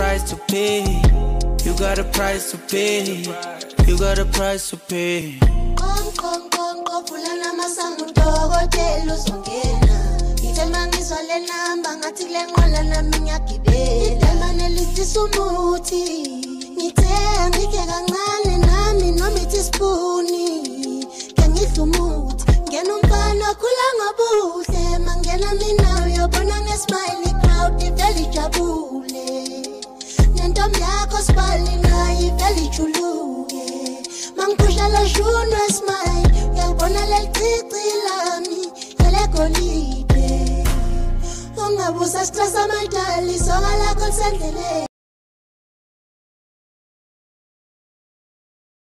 price to pay. You got a price to pay. You got a price to pay. Qom qom qom qopulana masango udokotela uzongena Ngithe mangizwa le namba ngathi kule nqola nami ngiyagibela Idemane lithisa umuthi Ngithe ngike kancane nami noma ithi spooni Ke ngidla umuthi ngena umfana okhula ngobuhle mangena mina Tom yako la junwe smile Yabona lel lami Yale kolide. Ungabusa stressa maitali Soga